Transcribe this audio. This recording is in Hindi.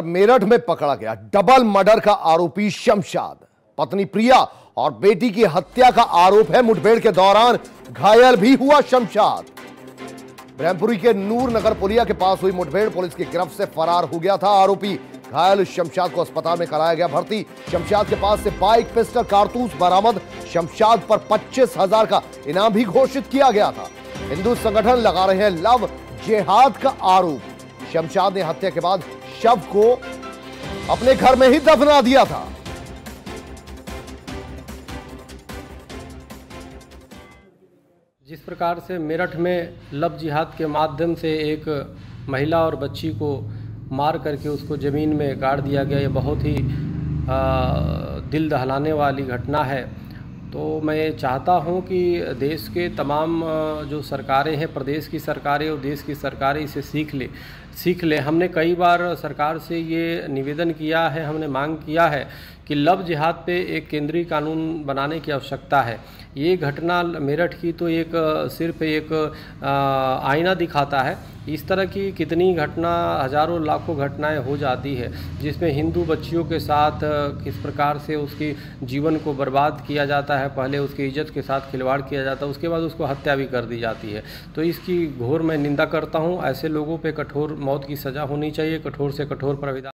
मेरठ में पकड़ा गया डबल मर्डर का आरोपी शमशाद। पत्नी प्रिया और बेटी की हत्या का आरोप है। मुठभेड़ के दौरान घायल भी हुआ शमशाद। ब्रह्मपुरी के नूर नगर पुलिया के पास हुई मुठभेड़ पुलिस की गिरफ्त से फरार हो गया था आरोपी। घायल शमशाद को अस्पताल में कराया गया भर्ती। शमशाद के पास से बाइक, पिस्टल, कारतूस बरामद। शमशाद पर पच्चीस हज़ार का इनाम भी घोषित किया गया था। हिंदू संगठन लगा रहे हैं लव जेहाद का आरोप। शमशाद ने हत्या के बाद शव को अपने घर में ही दफना दिया था। जिस प्रकार से मेरठ में लव जिहाद के माध्यम से एक महिला और बच्ची को मार करके उसको ज़मीन में गाड़ दिया गया ये बहुत ही आ, दिल दहलाने वाली घटना है। तो मैं चाहता हूँ कि देश के तमाम जो सरकारें हैं, प्रदेश की सरकारें और देश की सरकारें इसे सीख ले सीख ले। हमने कई बार सरकार से ये निवेदन किया है, हमने मांग किया है कि लव जिहाद पे एक केंद्रीय कानून बनाने की आवश्यकता है। ये घटना मेरठ की तो एक सिर्फ़ एक आईना दिखाता है। इस तरह की कितनी घटना, हज़ारों लाखों घटनाएँ हो जाती है, जिसमें हिंदू बच्चियों के साथ किस प्रकार से उसकी जीवन को बर्बाद किया जाता है, पहले उसकी इज़्ज़त के साथ खिलवाड़ किया जाता है, उसके बाद उसको हत्या भी कर दी जाती है। तो इसकी घोर मैं निंदा करता हूँ, ऐसे लोगों पर कठोर मौत की सज़ा होनी चाहिए, कठोर से कठोर प्राविधान